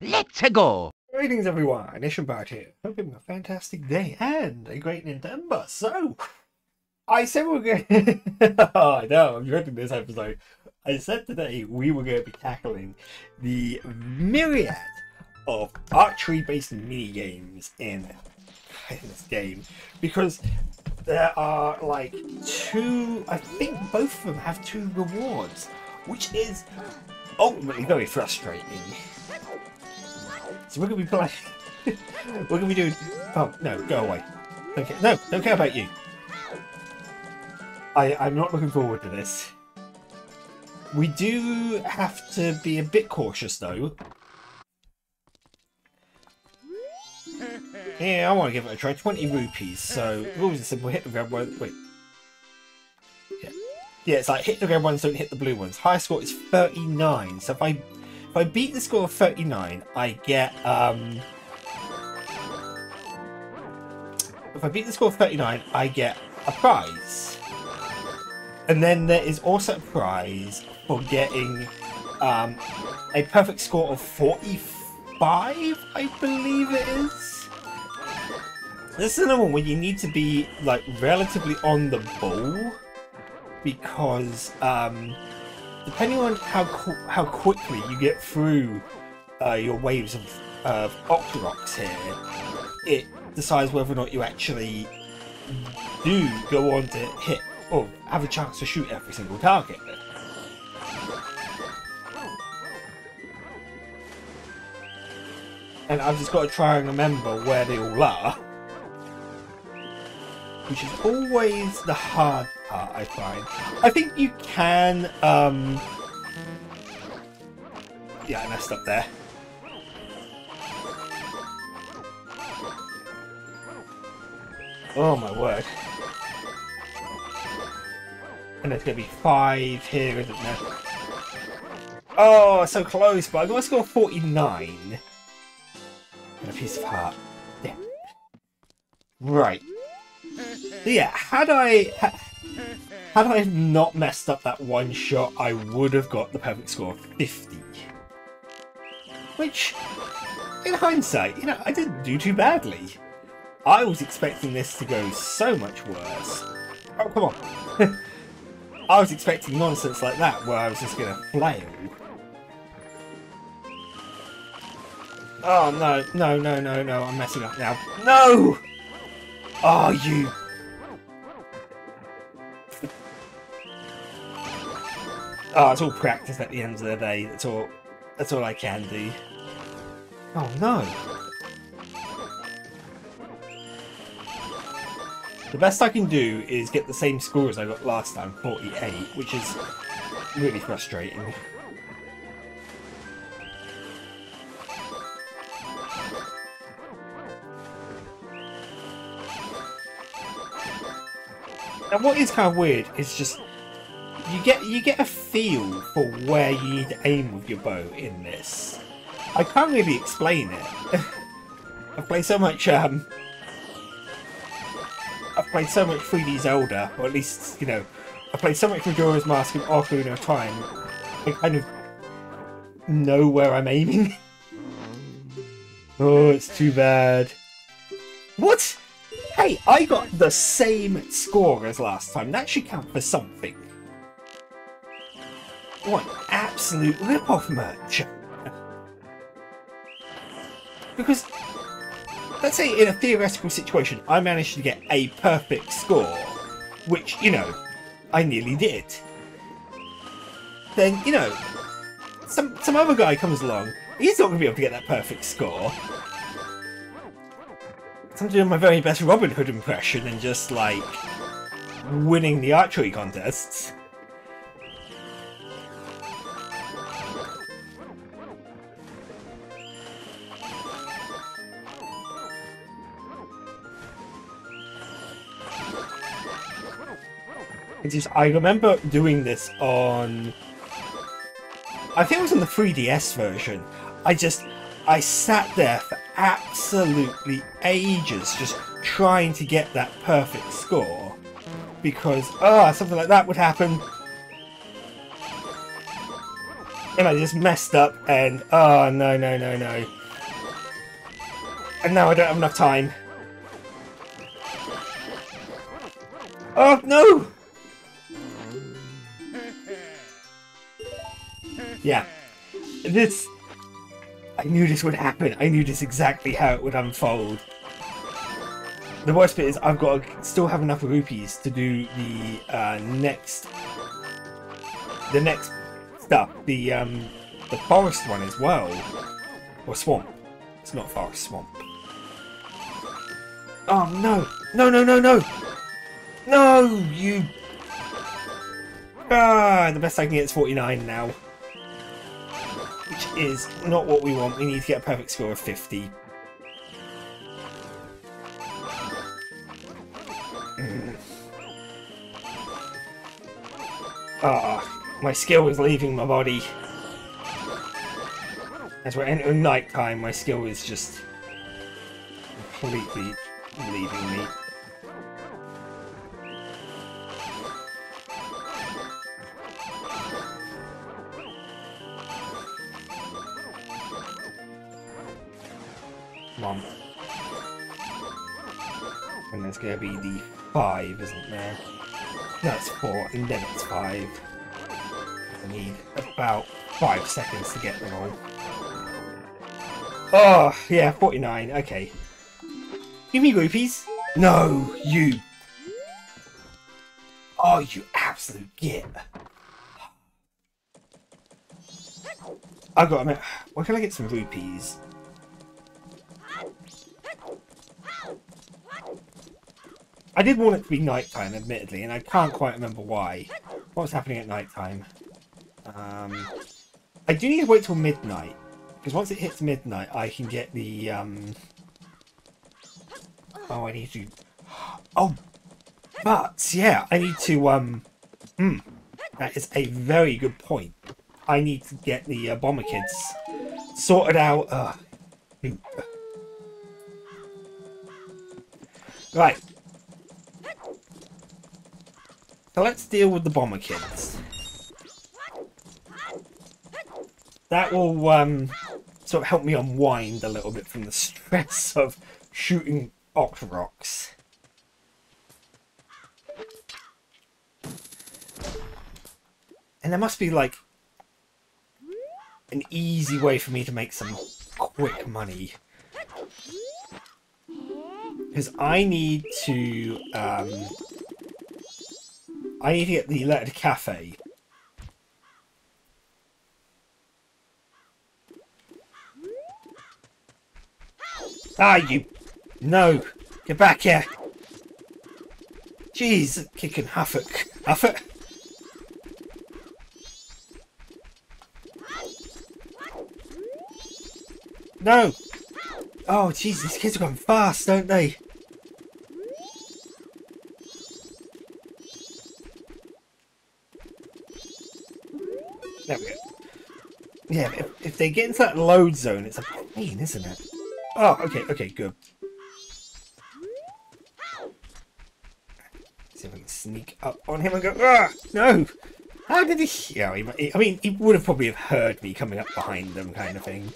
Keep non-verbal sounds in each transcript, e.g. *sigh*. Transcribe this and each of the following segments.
Let's go! Greetings everyone, Ishambard here. Hope you're having a fantastic day and a great November. So, I said we are going *laughs* to... oh, I know, I'm dreading this episode. I said today we were going to be tackling the myriad of archery-based mini games in, in this game because there are like two, I think both of them have two rewards, which is Oh, ultimately very frustrating. So we're gonna be playing. we're gonna be doing. Oh no, go away. Okay, no, don't care about you. I I'm not looking forward to this. We do have to be a bit cautious though. Yeah, I want to give it a try. 20 rupees. So, rules are simple. Hit the one. Wait. Yeah. it's like hit the red ones, don't hit the blue ones. Highest score is 39. So if I if I beat the score of 39, I get um if I beat the score of 39, I get a prize. And then there is also a prize for getting um, a perfect score of 45, I believe it is. This is another one where you need to be like relatively on the ball because um, depending on how how quickly you get through uh, your waves of, of Octoroks here, it decides whether or not you actually do go on to hit or have a chance to shoot every single target. And I've just got to try and remember where they all are. Which is always the hard part, I find. I think you can, um... Yeah, I messed up there. Oh my word. And there's going to be five here, isn't there? Oh, so close, but I got to score 49. And a piece of heart. Yeah. Right. So yeah, had I had I not messed up that one shot, I would have got the perfect score of 50. Which, in hindsight, you know, I didn't do too badly. I was expecting this to go so much worse. Oh, come on. *laughs* I was expecting nonsense like that where I was just going to flail. Oh, no, no, no, no, no, I'm messing up now. No! Oh, you... Oh, it's all practice at the end of the day. That's all, that's all I can do. Oh, no. The best I can do is get the same score as I got last time, 48, which is really frustrating. And what is kind of weird is just you get you get a feel for where you need to aim with your bow in this. I can't really explain it. *laughs* I've played so much um I've played so much 3D Zelda, or at least, you know, I've played so much Majora's Mask and Ocarina of Time, I kind of know where I'm aiming. *laughs* oh, it's too bad. What? Hey, I got the same score as last time. That should count for something. What absolute rip-off merch. because, let's say in a theoretical situation, I managed to get a perfect score, which, you know, I nearly did. Then, you know, some, some other guy comes along, he's not going to be able to get that perfect score. So I'm doing my very best Robin Hood impression and just like winning the archery contests. It's just, I remember doing this on... I think it was on the 3DS version. I just, I sat there for absolutely ages just trying to get that perfect score. Because, ah, oh, something like that would happen. And I just messed up and oh no no no no. And now I don't have enough time. Oh no! Yeah. This I knew this would happen. I knew this exactly how it would unfold. The worst bit is I've got to still have enough rupees to do the uh, next the next stuff, the um, the forest one as well, or swamp. It's not forest, swamp. Oh no! No! No! No! No! No! You. Ah, the best I can get is 49 now, is not what we want. We need to get a perfect score of 50. Ah. My skill is leaving my body. As we're entering night time, my skill is just completely leaving me. And there's gonna be the five, isn't there? That's four, and then it's five. I need about five seconds to get them all. Oh, yeah, 49, okay. Give me rupees. No, you. Oh, you absolute git. I've got a minute. Where can I get some rupees? I did want it to be nighttime, admittedly, and I can't quite remember why. What was happening at nighttime? Um, I do need to wait till midnight, because once it hits midnight, I can get the... Um... Oh, I need to... Oh, but, yeah, I need to... Um... Hmm, that is a very good point. I need to get the uh, Bomber Kids sorted out. Uh, right. So let's deal with the Bomber Kids. that will um, sort of help me unwind a little bit from the *laughs* stress of shooting Octoroks. And there must be like an easy way for me to make some quick money. Because I need to um, I need to get the letter Kafei Ah, you... No! Get back here! Jeez, kicking Huffet. Huffet? No! Oh, jeez, these kids are going fast, don't they? They get into that load zone, it's a pain, isn't it? Oh, okay, okay, good. See if I can sneak up on him and go, ah, no! How did he... Yeah, he, I mean, he would have probably have heard me coming up behind them kind of thing.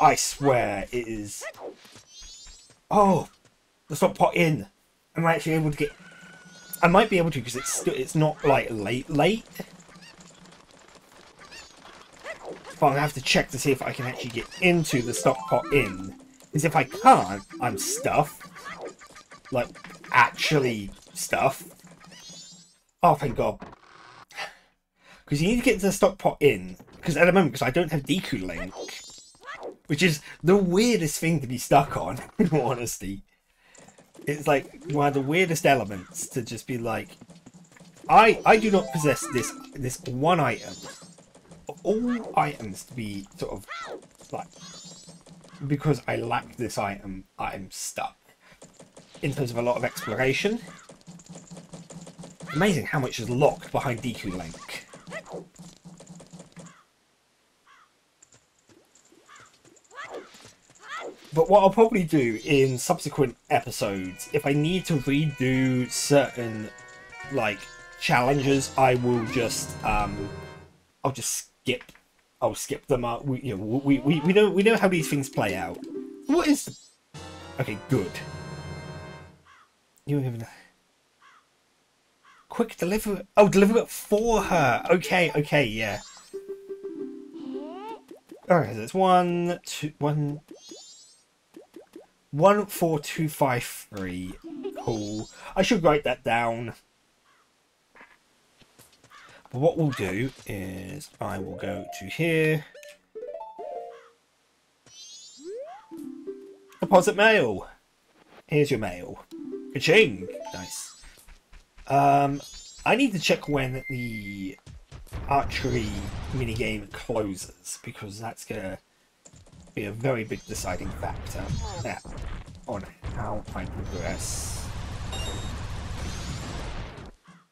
I swear it is... Oh! The Stock Pot Inn! Am I'm actually able to get... I might be able to because it's it's not like late late. but I have to check to see if I can actually get into the Stock Pot Inn. Because if I can't, I'm stuffed. Like, actually stuffed. Oh, thank God. Because you need to get to the Stock Pot Inn. Because at the moment, because I don't have Deku Link. Which is the weirdest thing to be stuck on, *laughs* in all honesty. It's like one of the weirdest elements to just be like, I I do not possess this this one item all items to be sort of like because I lack this item, I'm stuck in terms of a lot of exploration. Amazing how much is locked behind Deku Link. But what I'll probably do in subsequent episodes, if I need to redo certain, like, challenges, I will just um, I'll just skip. I'll skip them. Uh, we, you know, we, we we know we know how these things play out. What is? Okay, good. You even quick deliver. Oh, deliver it for her. Okay, okay, yeah. All right, so it's one, two, one, one, four, two, five, three. Cool. I should write that down. But what we'll do is I will go to here. Deposit mail. Here's your mail. Ka-ching! Nice. Um, I need to check when the archery minigame closes because that's gonna be a very big deciding factor now on how I progress.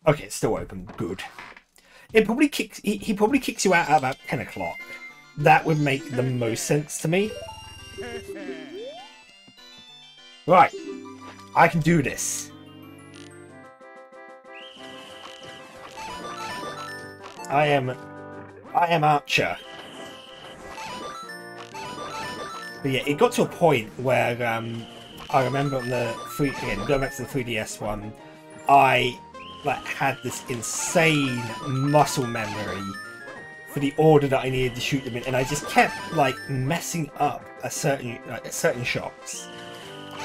Okay, it's still open. Good. It probably kicks. He, he probably kicks you out at about ten o'clock. That would make the most sense to me. Right, I can do this. I am, I am Archer. But yeah, it got to a point where um, I remember on the three again going back to the 3DS one, I like had this insane muscle memory for the order that I needed to shoot them in, and I just kept like messing up a certain like, certain shots.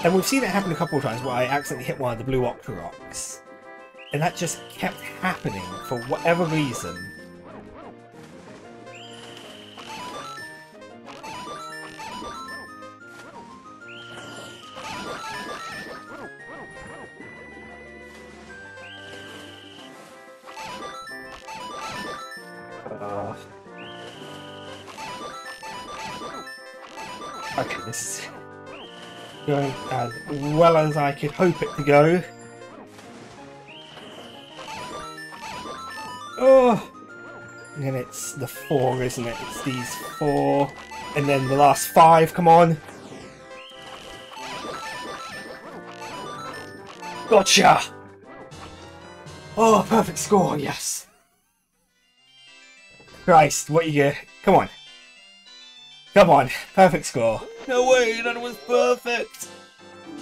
And we've seen it happen a couple of times where I accidentally hit one of the blue Octoroks. And that just kept happening for whatever reason. Uh, okay, this is going as well as I could hope it to go. Oh! And then it's the four, isn't it? It's these four. And then the last five, come on. Gotcha! Oh, perfect score, yes. Christ, what you get? Come on. Come on, perfect score. No way, that was perfect.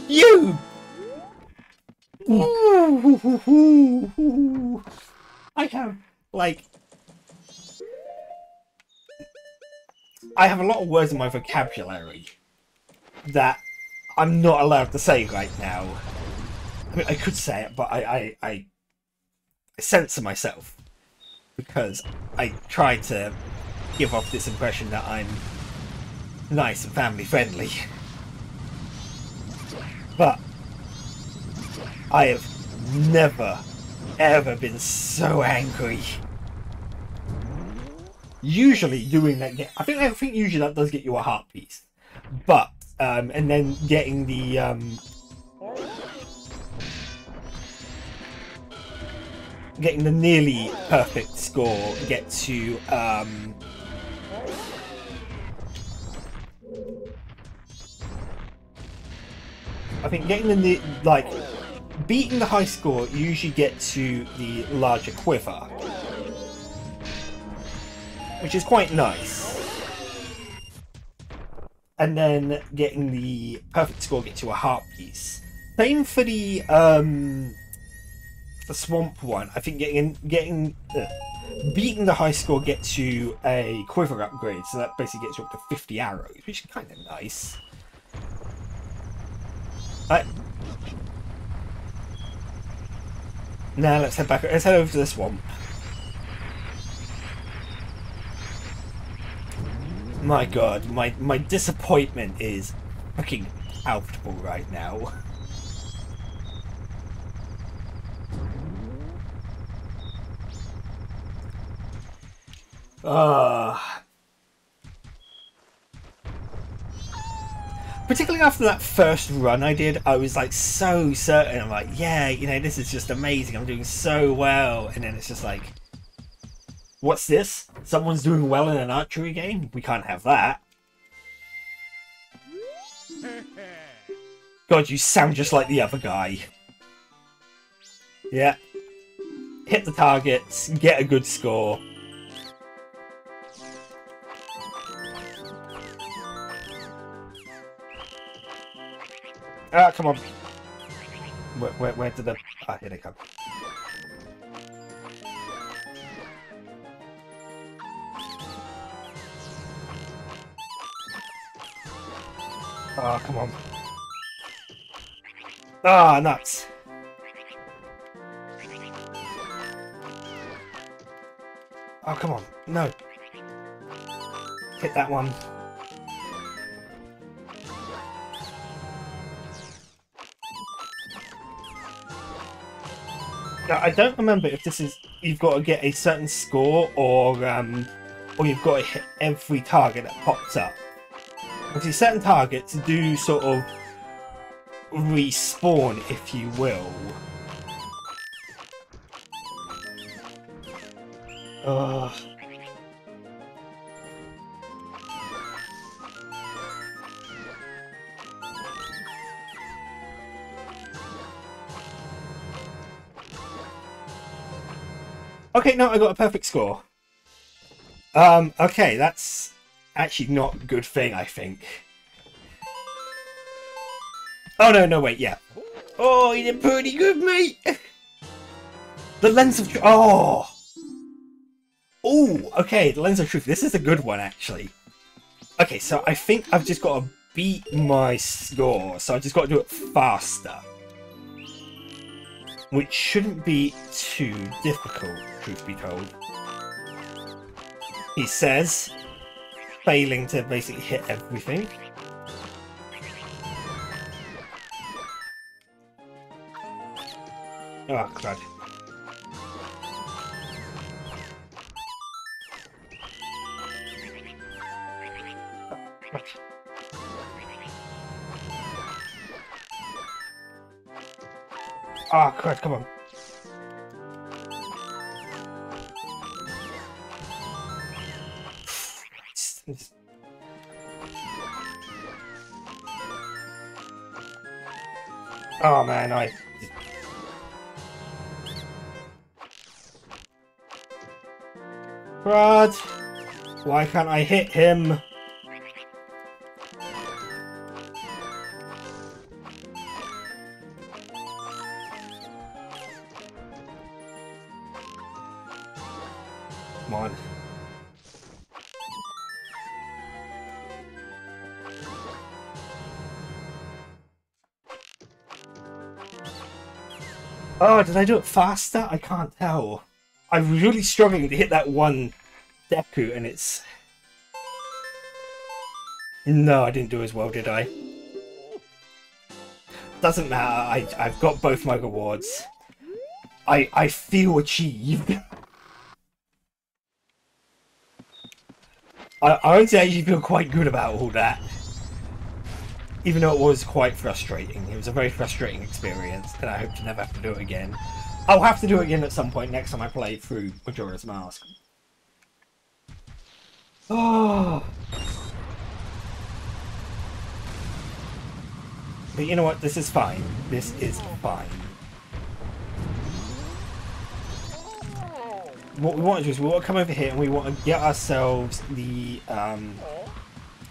You! I have, like... I have a lot of words in my vocabulary that I'm not allowed to say right now. I mean, I could say it, but I, I, I, I censor myself because I try to give off this impression that I'm nice and family friendly. But I have never, ever been so angry. Usually doing that, I think I think usually that does get you a heart piece, but um, and then getting the um, getting the nearly perfect score get to um, I think getting the like beating the high score you usually get to the larger quiver, which is quite nice. And then getting the perfect score gets you a heart piece. Same for the um, the swamp one. I think getting getting uh, beating the high score gets you a quiver upgrade, so that basically gets you up to 50 arrows, which is kind of nice. I... Now let's head back. Let's head over to the swamp. My god, my my disappointment is fucking palpable right now. *laughs* Ah. particularly after that first run I did, I was like so certain. I'm like, yeah, you know, this is just amazing. I'm doing so well. And then it's just like, what's this? Someone's doing well in an archery game? We can't have that. *laughs* God, you sound just like the other guy. Yeah. hit the targets, get a good score. Ah, come on. Where, where, where did the... Ah, here they come. Oh, come on. Ah, nuts. Oh, come on. No. Hit that one. Now, I don't remember if this is you've got to get a certain score or um, or you've got to hit every target that pops up. Obviously, certain targets do sort of respawn, if you will. Ugh. Okay, no, I got a perfect score. Um, okay, that's actually not a good thing, I think. Oh, no, no, wait, yeah. Oh, you did pretty good, mate! *laughs* The Lens of Truth. Oh! Oh, okay, the Lens of Truth. This is a good one, actually. Okay, so I think I've just got to beat my score, so I just got to do it faster. Which shouldn't be too difficult, truth be told. He says, failing to basically hit everything. Oh, crud. Ah, oh, crud, come on. Oh man, I Crud! Why can't I hit him? Did I do it faster? I can't tell. I'm really struggling to hit that one Deku, and it's... No, I didn't do as well, did I? Doesn't matter, I, I've got both my rewards. I, I feel achieved. I, I actually feel quite good about all that. Even though it was quite frustrating. It was a very frustrating experience, and I hope to never have to do it again. I'll have to do it again at some point next time I play through Majora's Mask. Oh. *sighs* But you know what? This is fine. This is fine. What we want to do is we want to come over here and we want to get ourselves the um.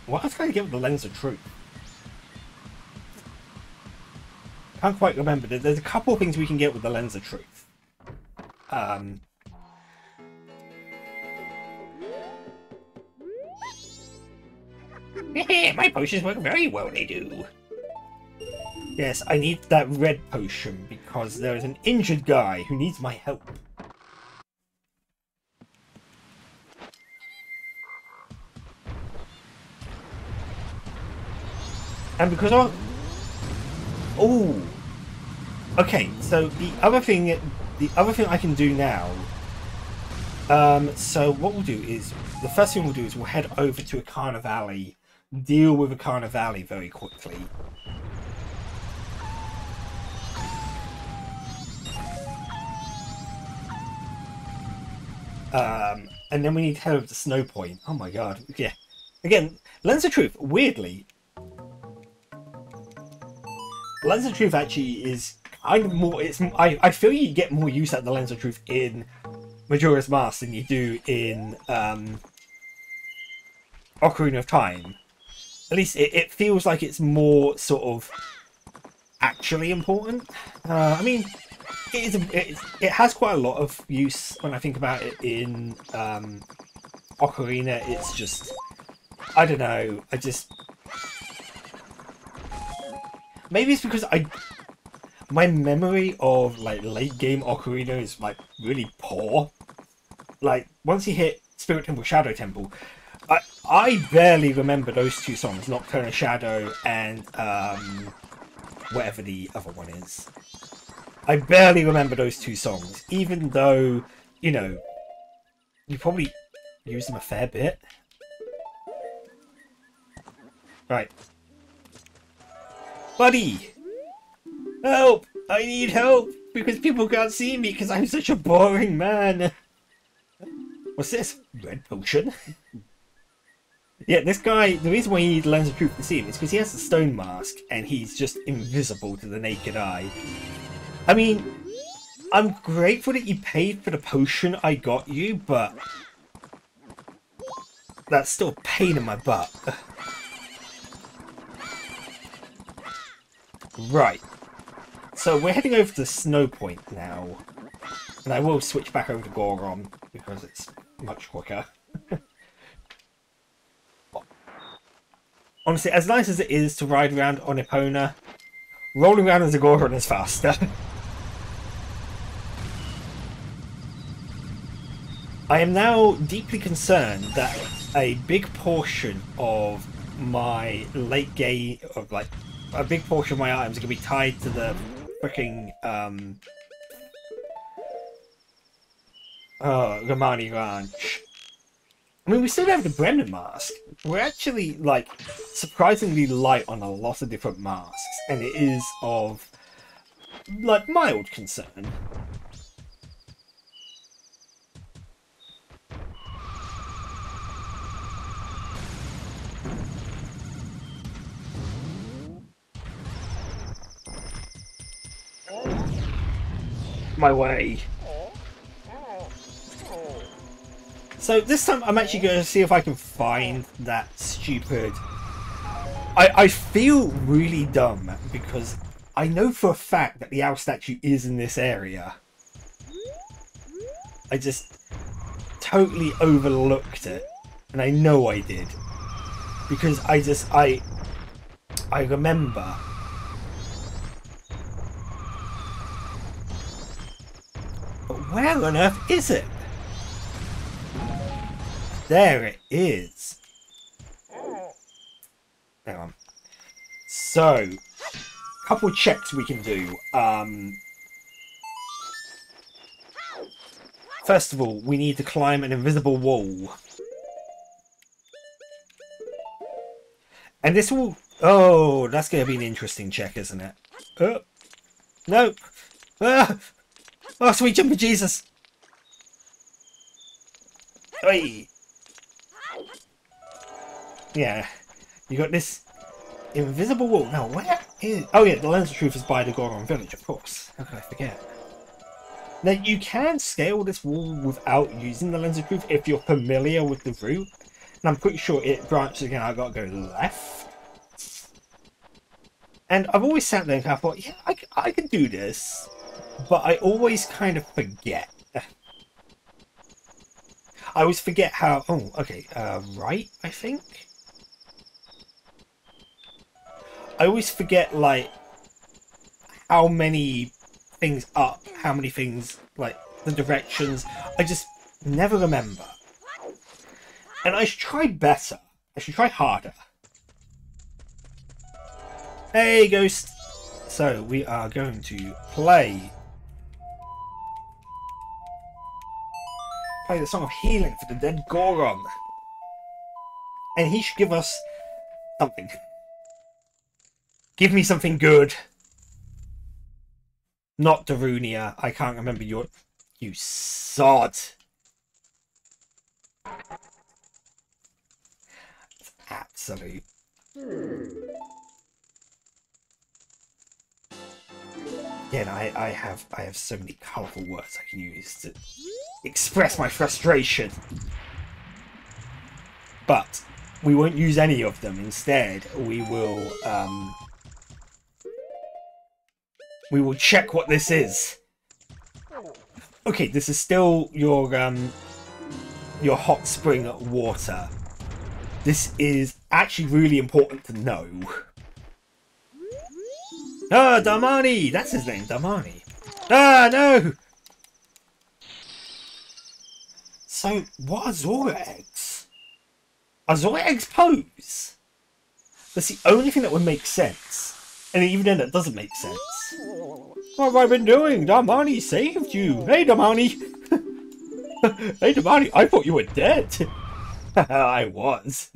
What else can I get with the lens of truth? Can't quite remember. There's a couple of things we can get with the Lens of Truth. Um, My potions work very well, they do. Yes, I need that red potion because there is an injured guy who needs my help. And because I... Oh! Okay, so the other thing, the other thing I can do now. Um, so what we'll do is the first thing we'll do is we'll head over to Ikana Valley, deal with Ikana Valley very quickly. Um, and then we need to head over to Snow Point. Oh my god, yeah. Again, Lens of Truth, weirdly, Lens of Truth actually is of more. It's I, I feel you get more use out of the lens of truth in Majora's Mask than you do in um, Ocarina of Time. At least it, it feels like it's more sort of actually important. Uh, I mean, it is. It, it has quite a lot of use when I think about it in um, Ocarina. It's just I don't know. I just maybe it's because I my memory of like late game Ocarina is like really poor. Like once you hit Spirit Temple, Shadow Temple, I I barely remember those two songs, Nocturne Shadow and um whatever the other one is. I barely remember those two songs, even though, you know, you probably use them a fair bit. Right. Buddy! Help! I need help! Because people can't see me because I'm such a boring man! What's this? Red potion? yeah, this guy, the reason why he needs lens of truth to see him is because he has a stone mask and he's just invisible to the naked eye. I mean, I'm grateful that you paid for the potion I got you, but that's still a pain in my butt. Right. So we're heading over to Snow Point now. And I will switch back over to Goron because it's much quicker. *laughs* Honestly, as nice as it is to ride around on Epona, rolling around as a Goron is faster. *laughs* I am now deeply concerned that a big portion of my late game, of like a big portion of my items are going to be tied to the freaking um, uh, Romani Ranch. I mean, we still have the Bremen mask. We're actually, like, surprisingly light on a lot of different masks, and it is of, like, mild concern. My way. So this time I'm actually going to see if I can find that stupid... I, I feel really dumb because I know for a fact that the owl statue is in this area. I just totally overlooked it. And I know I did. Because I just, I, I remember Where on earth is it? There it is. Hang on. So, a couple checks we can do. Um, first of all, we need to climb an invisible wall. And this will... Oh, that's going to be an interesting check, isn't it? Oh, nope. Ah, Oh, sweet jumping Jesus! Oi! Yeah, you got this invisible wall. Now, where is... Oh yeah, the Lens of Truth is by the Goron Village, of course. How could I forget? Now, you can scale this wall without using the Lens of Truth if you're familiar with the route. And I'm pretty sure it branches again. I've got to go left. And I've always sat there and I thought, yeah, I, I can do this but I always kind of forget. I always forget how... Oh, okay. Uh, right, I think? I always forget, like, how many things up, how many things, like, the directions. I just never remember. And I should try better. I should try harder. Hey, Ghost! So, we are going to play play the Song of Healing for the dead Goron. And he should give us something. Give me something good. Not Darunia. I can't remember your... You sod. Absolute. Again, I, I have I have so many colourful words I can use to express my frustration. But we won't use any of them. Instead, we will um, we will check what this is. Okay, this is still your um, your hot spring water. This is actually really important to know. Ah, Darmani! That's his name, Darmani. Ah, no! So, what are Zora eggs? Are Zora eggs pose? That's the only thing that would make sense. And even then, it doesn't make sense. What have I been doing? Darmani saved you. Hey, Darmani! *laughs* hey, Darmani, I thought you were dead. *laughs* I was.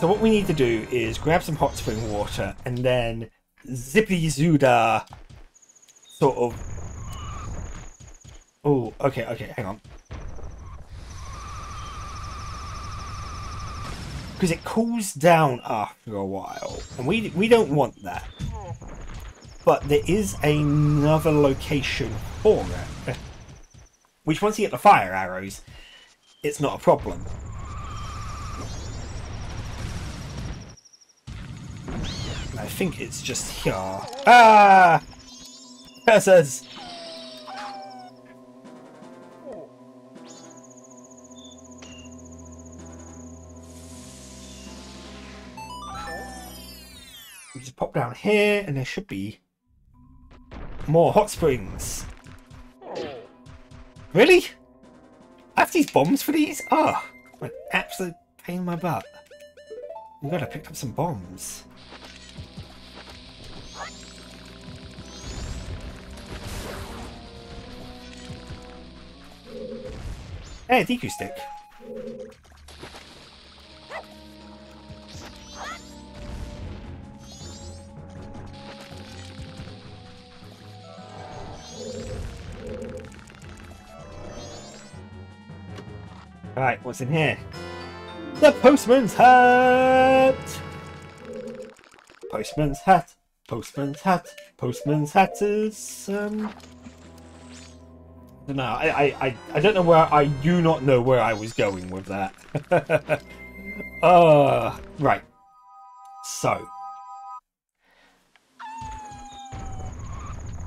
So what we need to do is grab some hot spring water and then zippy zuda sort of Oh, okay, okay, hang on. Because it cools down after a while, and we we don't want that. But there is another location for it. Which once you get the fire arrows, it's not a problem. I think it's just here. Ah! Curses! We just pop down here and there should be more hot springs. Really? I have these bombs for these? Ah, oh, an absolute pain in my butt. I'm glad I picked up some bombs. Hey, Deku stick. Right, what's in here? The postman's hat! Postman's hat, postman's hat, postman's hat is, um... No, I, I, I don't know where, I do not know where I was going with that. *laughs* uh, right. So.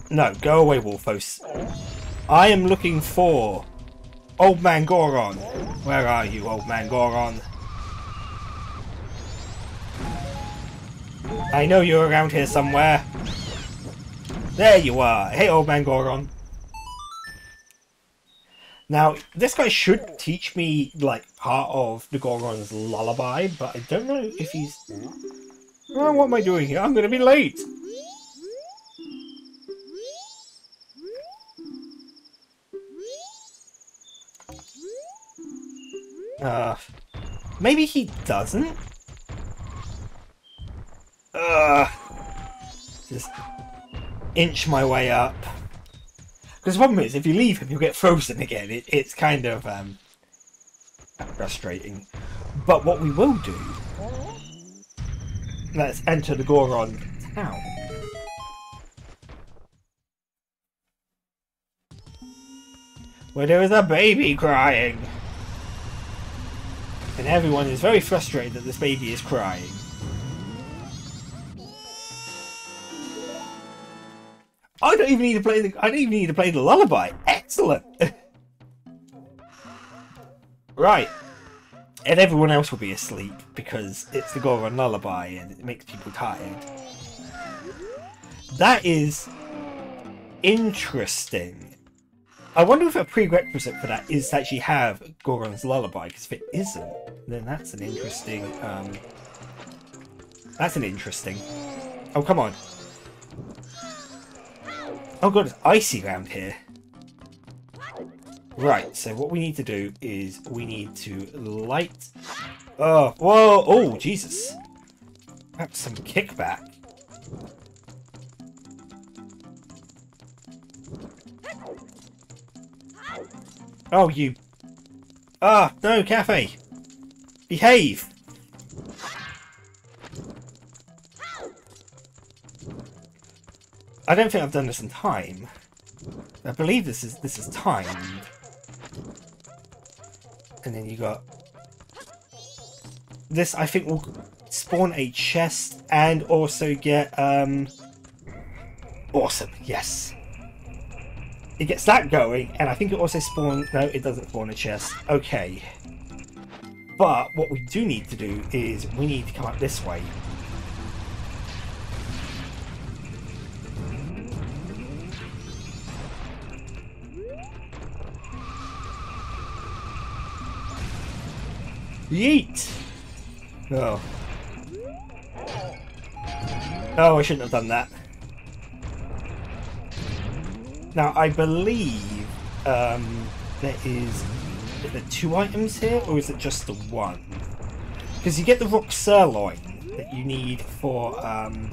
No, go away, Wolfos. I am looking for Old Man Goron. Where are you, Old Man Goron? I know you're around here somewhere. There you are. Hey, Old Man Goron. Now, this guy should teach me, like, part of the Goron's lullaby, but I don't know if he's... Oh, what am I doing here? I'm going to be late! Uh, maybe he doesn't? Uh, just inch my way up. Because the problem is, if you leave him, you'll get frozen again. It, it's kind of um, frustrating. But what we will do, let's enter the Goron town. Where there is a baby crying. And everyone is very frustrated that this baby is crying. I don't even need to play the I don't even need to play the lullaby. Excellent. *sighs* right. And everyone else will be asleep because it's the Goron lullaby and it makes people tired. That is interesting. I wonder if a prerequisite for that is to actually have Goron's lullaby, because if it isn't, then that's an interesting um that's an interesting. Oh come on. Oh god, it's icy around here. Right, so what we need to do is we need to light... Oh, whoa, oh, Jesus. Perhaps some kickback. Oh, you... Ah, no, Cafe! Behave! I don't think I've done this in time. I believe this is this is timed. And then you got this. I think will spawn a chest and also get um. Awesome. Yes. It gets that going, and I think it also spawn. No, it doesn't spawn a chest. Okay. But what we do need to do is we need to come up this way. Yeet! Oh. Oh, I shouldn't have done that. Now, I believe um, there is... There two items here, or is it just the one? Because you get the rock sirloin that you need for... Um,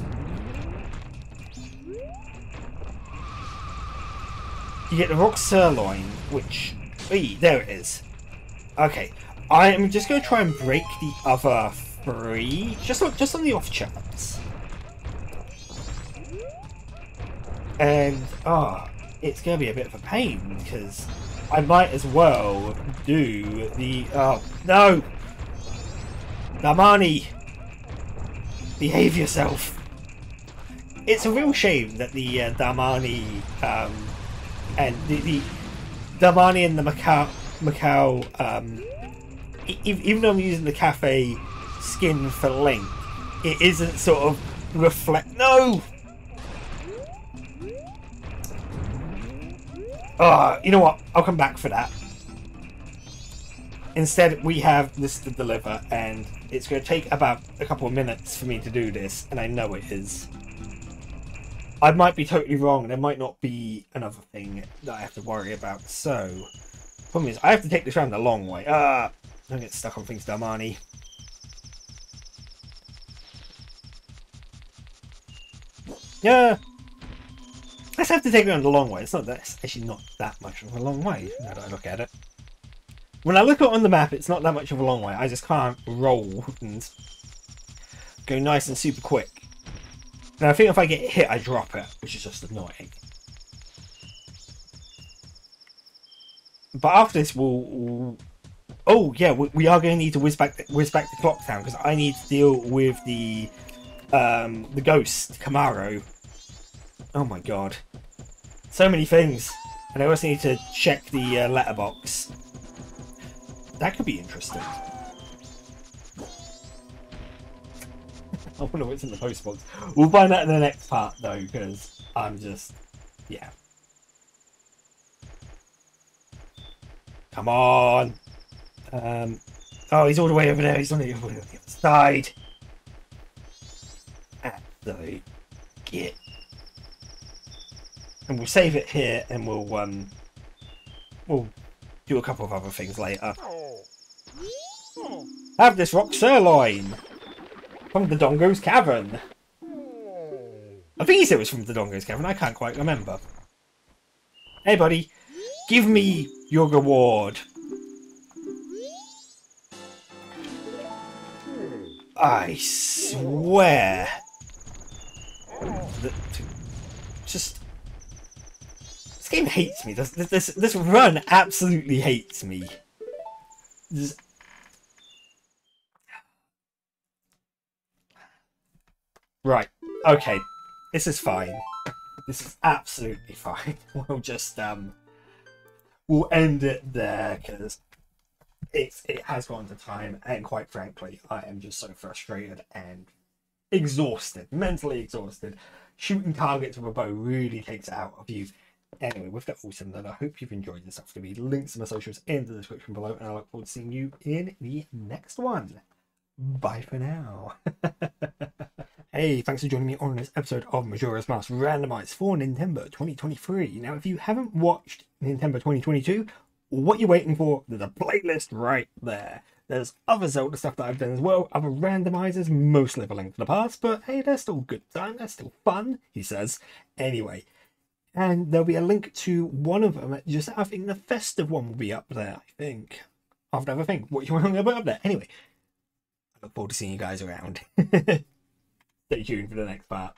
you get the rock sirloin, which... There it is. Okay, I am just going to try and break the other three, just on, just on the off chance. And, ah, oh, it's going to be a bit of a pain, because I might as well do the... Oh, no! Darmani! Behave yourself! It's a real shame that the uh, Darmani um, and the, the Darmani and the Mikau, Mikau um, even though I'm using the Kafei skin for Link, it isn't sort of reflect. No! Ah, you know what? I'll come back for that. Instead, we have this to deliver, and it's going to take about a couple of minutes for me to do this, and I know it is. I might be totally wrong. There might not be another thing that I have to worry about. So, problem is, I have to take this round the long way. Ah, don't get stuck on things, Darmani. Yeah. Let's have to take it on the long way. It's not that it's actually not that much of a long way now that I look at it. When I look at it on the map, it's not that much of a long way. I just can't roll and go nice and super quick. Now I think if I get hit, I drop it, which is just annoying. But after this, we'll, we'll Oh yeah, we, we are going to need to whiz back whiz back to Clocktown because I need to deal with the um, the ghost Kamaro. Oh my god, so many things, and I also need to check the uh, letterbox. That could be interesting. *laughs* I wonder what's in the postbox. We'll find out in the next part though, because I'm just, yeah. Come on. Um, oh, he's all the way over there. He's on the other side. Absolute git. And we'll save it here, and we'll um, we'll do a couple of other things later. Have this rock sirloin from the Dongo's Cavern. I think he said it was from the Dongo's Cavern. I can't quite remember. Hey, buddy, give me your reward. I swear. That, just this game hates me. This this this run absolutely hates me. This, right. Okay. This is fine. This is absolutely *laughs* fine. We'll just um we'll end it there because it's it has gone to time, and quite frankly, I am just so frustrated and exhausted, mentally exhausted. Shooting targets with a bow really takes it out of you. Anyway, with that all said I hope you've enjoyed this after me. Links to my socials in the description below, and I look forward to seeing you in the next one. Bye for now. *laughs* hey, thanks for joining me on this episode of Majora's Mask Randomized for Nintendo 2023. Now, if you haven't watched Nintendo 2022, what you're waiting for, there's a playlist right there. There's other Zelda stuff that I've done as well, other randomizers, mostly a link to the past, but hey, they're still good time, they're still fun, he says. Anyway, and there'll be a link to one of them. Just I think the festive one will be up there. I think. I have to think. What you *laughs* want to put up there? Anyway, I look forward to seeing you guys around. *laughs* Stay tuned for the next part.